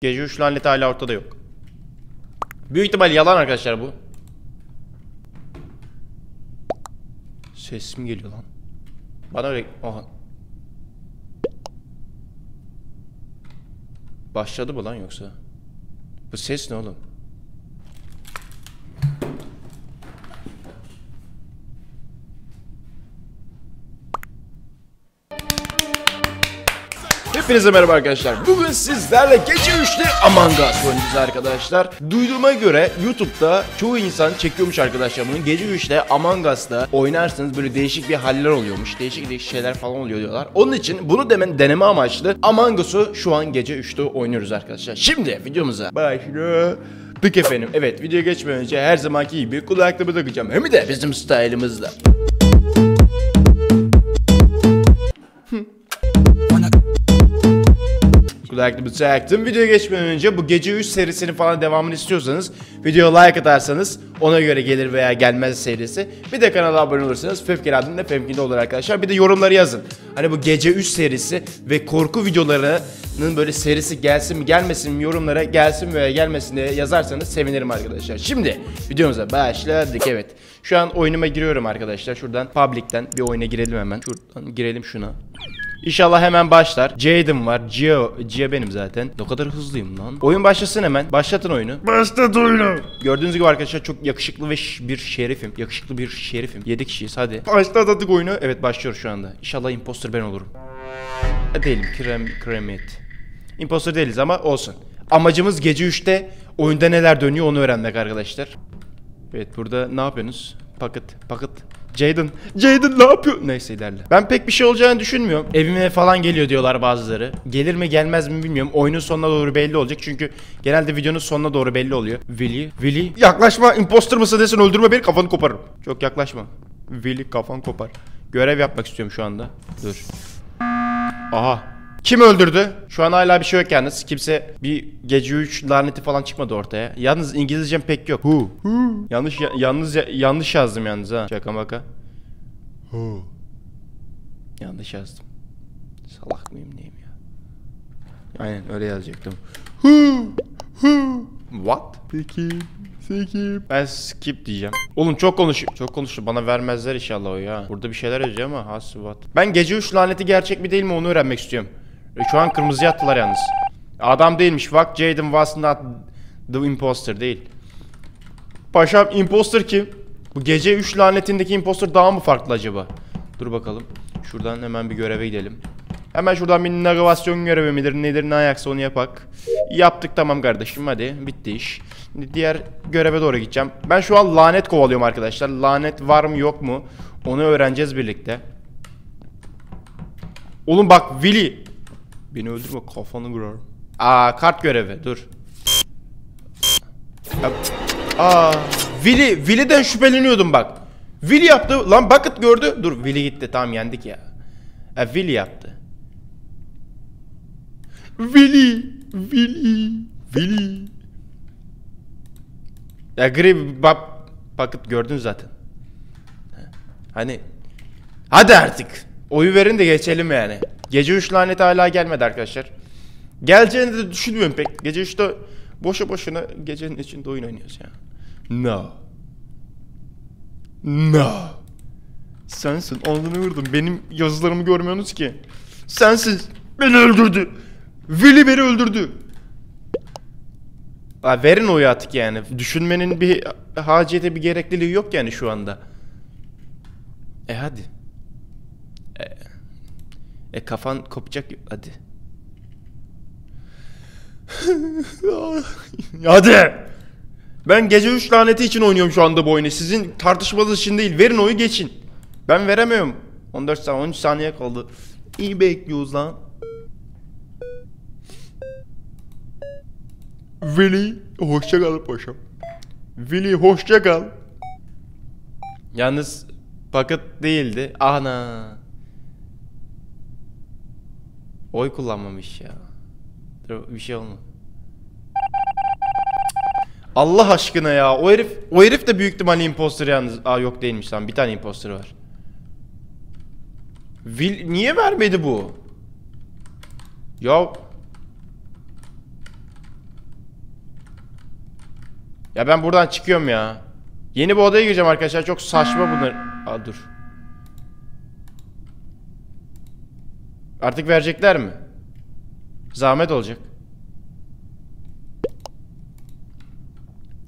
Gece 3 laneti hala ortada yok. Büyük ihtimal yalan arkadaşlar bu. Ses mi geliyor lan? Bana öyle... Aha. Başladı mı lan yoksa? Bu ses ne oğlum? Hepinize merhaba arkadaşlar. Bugün sizlerle gece 3'te Among Us oynayacağız arkadaşlar. Duyduğuma göre YouTube'da çoğu insan çekiyormuş arkadaşlar bunu. Gece 3'te Among Us'ta oynarsanız böyle değişik bir haller oluyormuş. Değişik değişik şeyler falan oluyor diyorlar. Onun için bunu demen deneme amaçlı Among Us'u şu an gece 3'te oynuyoruz arkadaşlar. Şimdi videomuza başladık efendim. Evet videoya geçmeden önce her zamanki gibi kulaklığımı takacağım. Hem de bizim style'ımızda. Kulaklığımı taktım. Videoya geçmeden önce bu gece 3 serisinin falan devamını istiyorsanız videoya like atarsanız ona göre gelir veya gelmez serisi. Bir de kanala abone olursanız fevkaladinde fevkinde olur arkadaşlar. Bir de yorumları yazın. Hani bu gece 3 serisi ve korku videolarının böyle serisi gelsin mi gelmesin mi yorumlara gelsin veya gelmesin diye yazarsanız sevinirim arkadaşlar. Şimdi videomuza başladık evet. Şu an oyunuma giriyorum arkadaşlar. Şuradan public'ten bir oyuna girelim hemen. Şuradan girelim şuna. İnşallah hemen başlar. Jaden var. Gio, Gio benim zaten. Ne kadar hızlıyım lan. Oyun başlasın hemen. Başlatın oyunu. Başlat oyunu. Gördüğünüz gibi arkadaşlar çok yakışıklı ve bir şerifim. Yakışıklı bir şerifim. 7 kişiyiz hadi. Başlattık oyunu. Evet başlıyoruz şu anda. İnşallah imposter ben olurum. Değilim. Krem, kremiyet. Imposter değiliz ama olsun. Amacımız gece 3'te oyunda neler dönüyor onu öğrenmek arkadaşlar. Evet burada ne yapıyorsunuz? Paket, paket. Jaden, Jaden ne yapıyor? Neyse ilerle. Ben pek bir şey olacağını düşünmüyorum. Evime falan geliyor diyorlar bazıları. Gelir mi gelmez mi bilmiyorum. Oyunun sonuna doğru belli olacak. Çünkü genelde videonun sonuna doğru belli oluyor. Willy, Willy. Yaklaşma, imposter mısın desin öldürme beni kafanı koparırım. Çok yaklaşma. Willy kafan kopar. Görev yapmak istiyorum şu anda. Dur. Aha. Kim öldürdü? Şu an hala bir şey yok yalnız. Kimse bir gece 3 laneti falan çıkmadı ortaya. Yalnız İngilizcem pek yok. Who? Who? Yanlış ya- yalnız ya- yanlış yazdım yalnız ha. Şaka maka. Who? Yanlış yazdım. Salak mıyım neyim ya? Aynen öyle yazacaktım. Who? Who? What? Peki. Peki. Ben skip diyeceğim. Oğlum çok konuş çok konuştu. Bana vermezler inşallah o ya. Burada bir şeyler yazıyor ama has what. Ben gece 3 laneti gerçek mi değil mi onu öğrenmek istiyorum. E, Şu an kırmızıya attılar yalnız. Adam değilmiş. Fuck Jaden was not the imposter değil. Paşam imposter kim? Bu gece 3 lanetindeki imposter daha mı farklı acaba? Dur bakalım. Şuradan hemen bir göreve gidelim. Hemen şuradan bir navigasyon görevi midir nedir ne ayaksa onu yapak. Yaptık tamam kardeşim hadi bitti iş. Diğer göreve doğru gideceğim. Ben şu an lanet kovalıyorum arkadaşlar. Lanet var mı yok mu? Onu öğreneceğiz birlikte. Oğlum bak Willy. Beni öldürme kafanı kırarım. Aa kart görevi dur. Aa Willy, Willy'den şüpheleniyordum bak. Willy yaptı. Lan Bucket gördü. Dur Willy gitti. Tamam yendik ya. Ha, Willy yaptı. Willy, Willy, Willy. Ya gri bak Bucket gördün zaten. Hani hadi artık. Oyu verin de geçelim yani. Gece 3 laneti hala gelmedi arkadaşlar. Geleceğini de düşünmüyorum pek. Gece 3'te boşu boşuna gecenin içinde oyun oynuyoruz ya. No. No. Sensin. Alnını vurdum. Benim yazılarımı görmüyorsunuz ki. Sensin. Beni öldürdü. Willy beni öldürdü. Ha, verin oyu artık yani. Düşünmenin bir haceti bir gerekliliği yok yani şu anda. E hadi. E, e kafan kopacak. Hadi. hadi. Ben gece 3 laneti için oynuyorum şu anda bu oyunu. Sizin tartışmanız için değil. Verin oyu geçin. Ben veremiyorum. 14 saniye 13 saniye kaldı. İyi bekliyoruz lan. Willy hoşça kal paşam. Willy hoşça kal. Yalnız paket değildi. Ana. Oy kullanmamış ya. Dur bir şey olmadı. Allah aşkına ya. O herif o herif de büyük ihtimalle imposter yalnız. Aa yok değilmiş lan. Bir tane imposter var. Will niye vermedi bu? Ya Ya ben buradan çıkıyorum ya. Yeni bir odaya gireceğim arkadaşlar. Çok saçma bunlar. Aa dur. Artık verecekler mi? Zahmet olacak.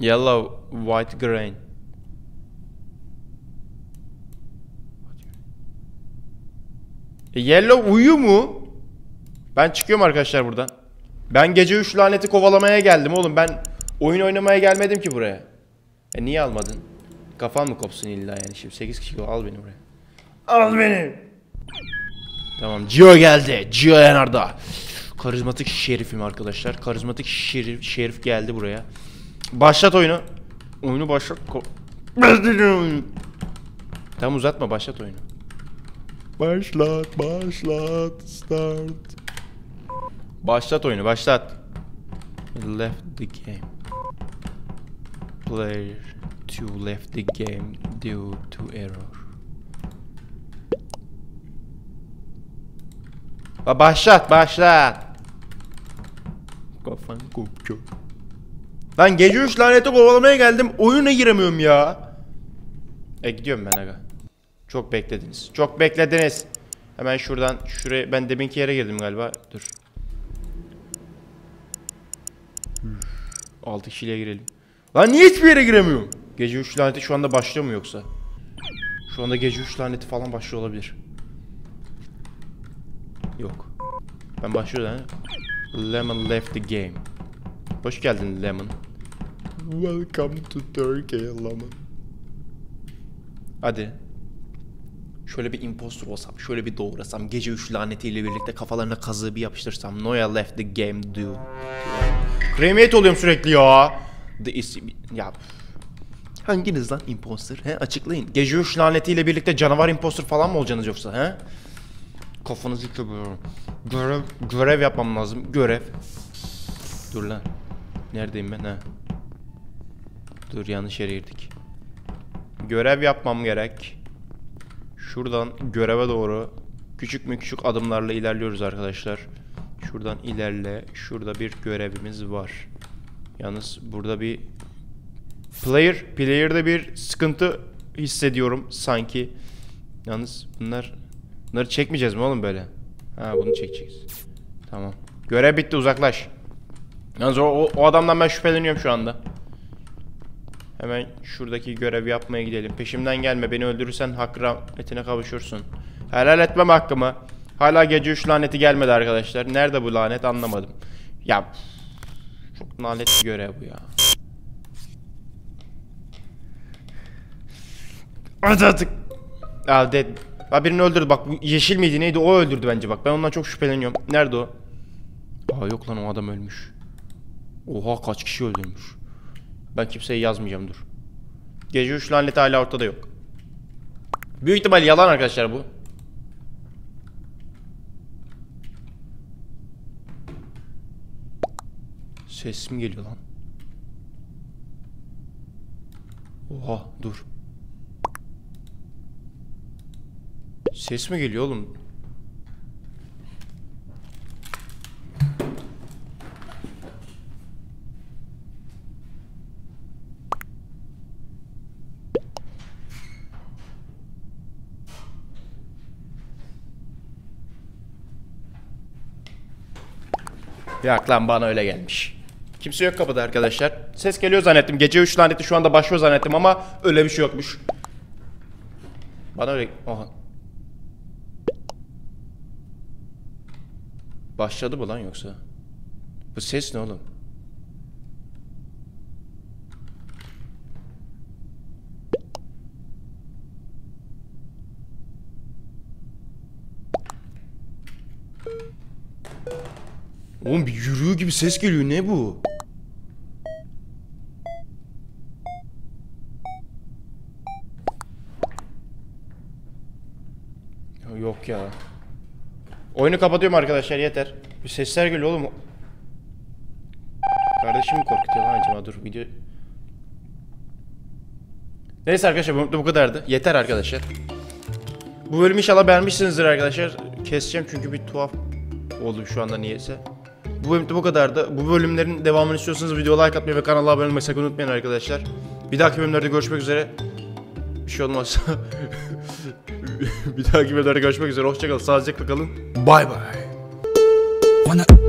Yellow, white, green. E, yellow uyu mu? Ben çıkıyorum arkadaşlar buradan. Ben gece 3 laneti kovalamaya geldim oğlum. Ben oyun oynamaya gelmedim ki buraya. E niye almadın? Kafan mı kopsun illa yani şimdi 8 kişi al beni buraya. Al beni. Tamam Gio geldi. Gio yanarda. Karizmatik şerifim arkadaşlar. Karizmatik şerif, şerif geldi buraya. Başlat oyunu. Oyunu başlat. Tamam uzatma başlat oyunu. Başlat, başlat, start. Başlat oyunu başlat. Left the game. Player to left the game due to error. Başlat başlat. Kafan koptu. Lan gece 3 laneti kovalamaya geldim. Oyuna giremiyorum ya. E gidiyorum ben aga. Çok beklediniz. Çok beklediniz. Hemen şuradan şuraya ben deminki yere girdim galiba. Dur. 6 kişiyle girelim. Lan niye hiçbir yere giremiyorum? Gece 3 laneti şu anda başlıyor mu yoksa? Şu anda gece 3 laneti falan başlıyor olabilir. Yok. Ben başlıyorum. Lemon left the game. Hoş geldin Lemon. Welcome to Turkey, Lemon. Hadi. Şöyle bir impostor olsam, şöyle bir doğrasam, gece 3 lanetiyle birlikte kafalarına kazığı bir yapıştırsam. Noya left the game do. Cremate oluyorum sürekli ya. The is ya. Hanginiz lan imposter? He açıklayın. Gece 3 lanetiyle birlikte canavar imposter falan mı olacaksınız yoksa he? Kafanızı kıvırıyorum. Görev, görev yapmam lazım. Görev. Dur lan. Neredeyim ben ha? Dur yanlış yere girdik. Görev yapmam gerek. Şuradan göreve doğru küçük mü küçük adımlarla ilerliyoruz arkadaşlar. Şuradan ilerle. Şurada bir görevimiz var. Yalnız burada bir player, player'da bir sıkıntı hissediyorum sanki. Yalnız bunlar bunları çekmeyeceğiz mi oğlum böyle? Ha bunu çekeceğiz. Tamam. Görev bitti uzaklaş. Yalnız o, o, adamdan ben şüpheleniyorum şu anda. Hemen şuradaki görev yapmaya gidelim. Peşimden gelme. Beni öldürürsen hak rahmetine kavuşursun. Helal etmem hakkımı. Hala gece 3 laneti gelmedi arkadaşlar. Nerede bu lanet anlamadım. Ya çok lanet bir görev bu ya. Hadi artık. Dead. Ha birini öldürdü bak bu yeşil miydi neydi o öldürdü bence bak ben ondan çok şüpheleniyorum. Nerede o? Aa yok lan o adam ölmüş. Oha kaç kişi öldürmüş. Ben kimseye yazmayacağım dur. Gece 3 laneti hala ortada yok. Büyük ihtimal yalan arkadaşlar bu. Ses mi geliyor lan? Oha dur. Ses mi geliyor oğlum? Yak lan bana öyle gelmiş. Kimse yok kapıda arkadaşlar. Ses geliyor zannettim. Gece 3 laneti şu anda başlıyor zannettim ama öyle bir şey yokmuş. Bana öyle... Oha. Başladı mı lan yoksa? Bu ses ne oğlum? Oğlum bir yürüyor gibi ses geliyor. Ne bu? Oyunu kapatıyorum arkadaşlar yeter. Bir sesler geliyor oğlum. Kardeşim mi korkutuyor lan acaba dur video. Neyse arkadaşlar bu, bu kadardı. Yeter arkadaşlar. Bu bölümü inşallah beğenmişsinizdir arkadaşlar. Keseceğim çünkü bir tuhaf oldu şu anda niyeyse. Bu bölümde bu kadardı. Bu bölümlerin devamını istiyorsanız videoya like atmayı ve kanala abone olmayı sakın unutmayın arkadaşlar. Bir dahaki bölümlerde görüşmek üzere. Bir şey olmazsa. bir dahaki videoda görüşmek üzere. Hoşçakalın. Sağlıcakla kalın. Bay bay.